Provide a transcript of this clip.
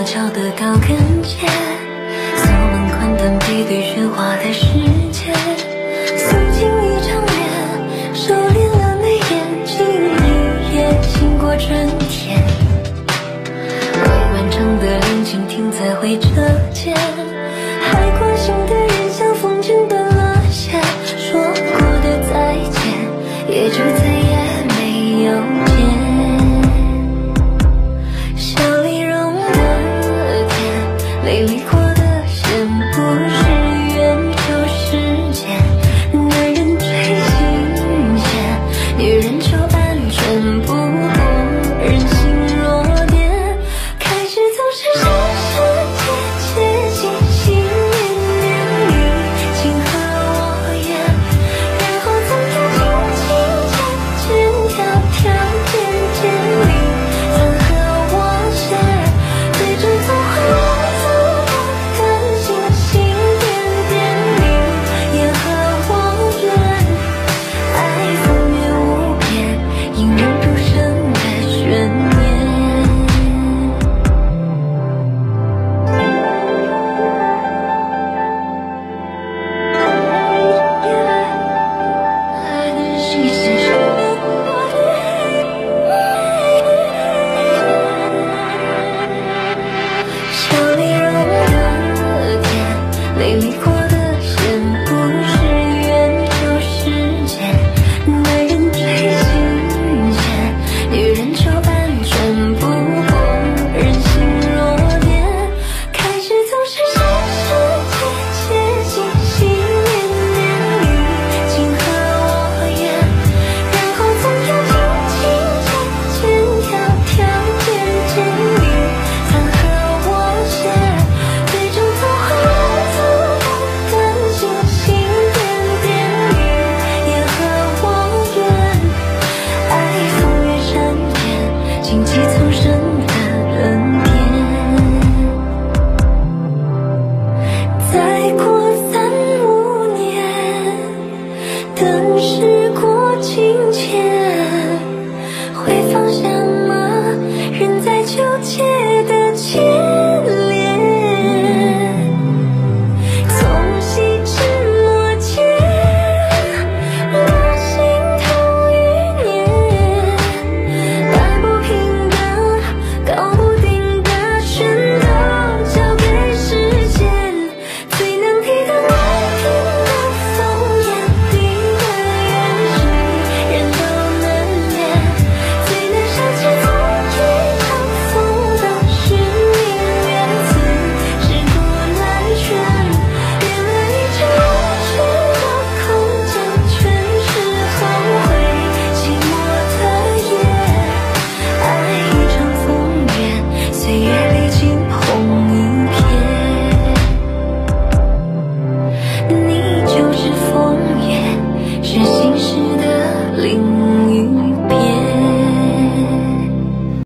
石磨桥的高跟鞋，锁门宽短，背对喧哗的不是缘就是劫男人追新鲜女人